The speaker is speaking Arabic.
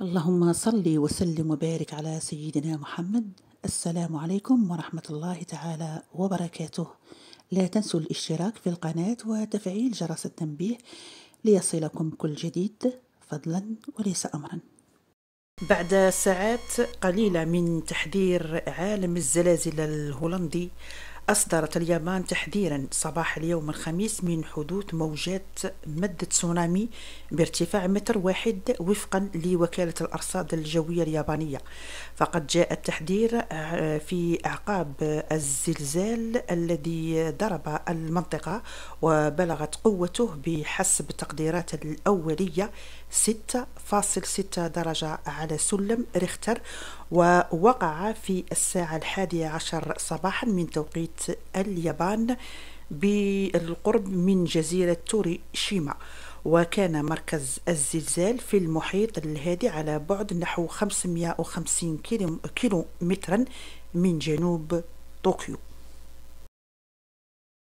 اللهم صل وسلم وبارك على سيدنا محمد. السلام عليكم ورحمة الله تعالى وبركاته. لا تنسوا الاشتراك في القناة وتفعيل جرس التنبيه ليصلكم كل جديد فضلا وليس أمرا. بعد ساعات قليلة من تحذير عالم الزلازل الهولندي أصدرت اليابان تحذيرا صباح اليوم الخميس من حدوث موجات مد تسونامي بارتفاع متر واحد وفقا لوكالة الأرصاد الجوية اليابانية. فقد جاء التحذير آه، في أعقاب الزلزال الذي ضرب المنطقة وبلغت قوته بحسب التقديرات الأولية 6.6 درجة على سلم ريختر ووقع في الساعة الحادية عشر صباحا من توقيت اليابان بالقرب من جزيرة توري شيما وكان مركز الزلزال في المحيط الهادي على بعد نحو 550 كيلو مترا من جنوب طوكيو.